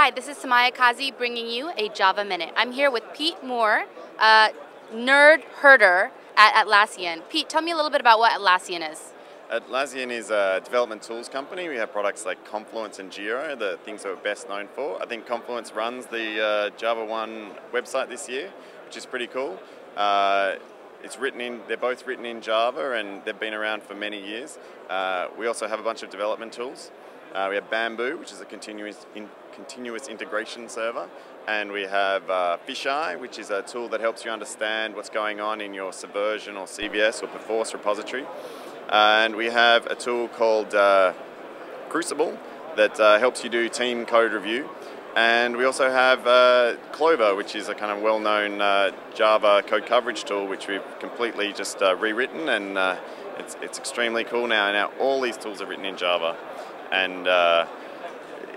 Hi, this is Samaya Kazi bringing you a Java Minute. I'm here with Pete Moore, nerd herder at Atlassian. Pete, tell me a little bit about what Atlassian is. Atlassian is a development tools company. We have products like Confluence and Jira, the things that we're best known for. I think Confluence runs the uh, JavaOne website this year, which is pretty cool. Uh, it's written in, they're both written in Java and they've been around for many years. Uh, we also have a bunch of development tools. Uh, we have Bamboo, which is a continuous, in, continuous integration server. And we have uh, Fisheye, which is a tool that helps you understand what's going on in your Subversion or CVS or Perforce repository. and we have a tool called uh, Crucible that uh, helps you do team code review. And we also have uh, Clover, which is a kind of well-known Java code coverage tool, which we've completely just rewritten, and it's, it's extremely cool now. Now all these tools are written in Java, and uh,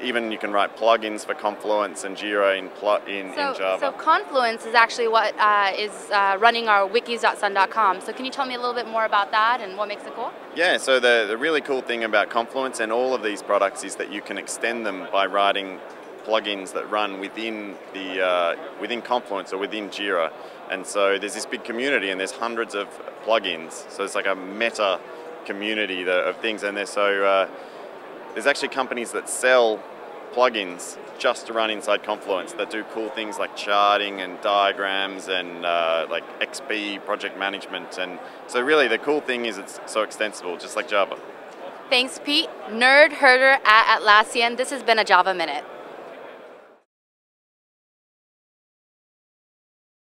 even you can write plugins for Confluence and Jira in, in, so, in Java. So Confluence is actually what uh, is running our wikis.sun.com. So can you tell me a little bit more about that and what makes it cool? Yeah, so the, the really cool thing about Confluence and all of these products is that you can extend them by writing plugins that run within the uh, within Confluence or within Jira, and so there's this big community, and there's hundreds of plugins. So it's like a meta community of things, and there's so uh, there's actually companies that sell plugins just to run inside Confluence that do cool things like charting and diagrams and uh, like XP project management, and so really the cool thing is it's so extensible, just like Java. Thanks, Pete. Nerd herder at Atlassian. This has been a Java Minute.